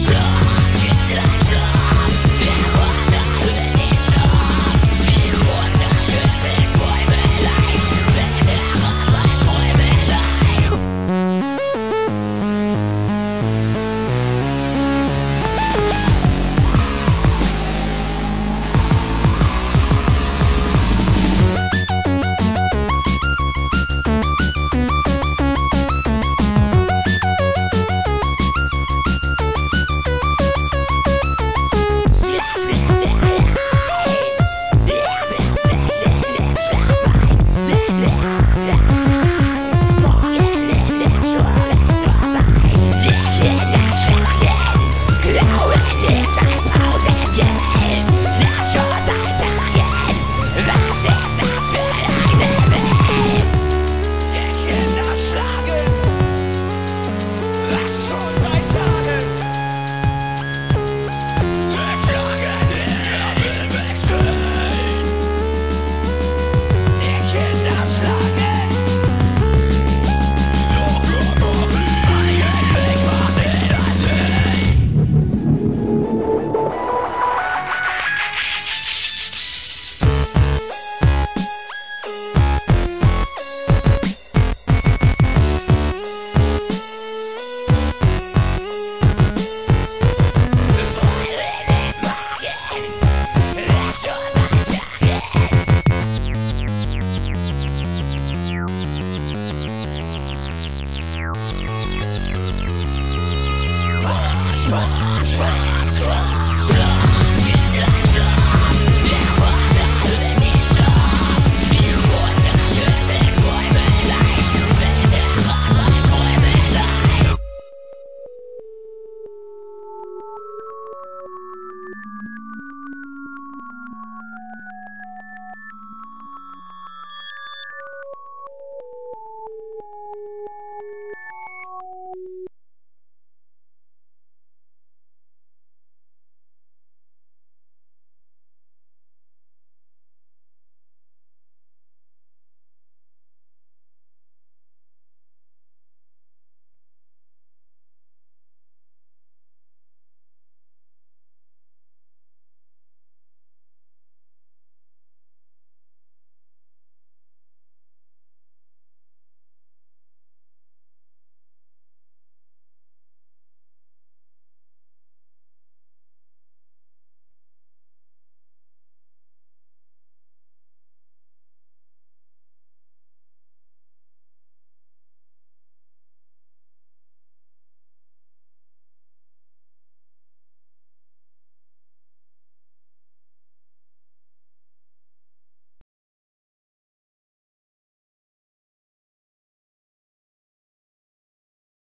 Yeah. Rock, rock, rock.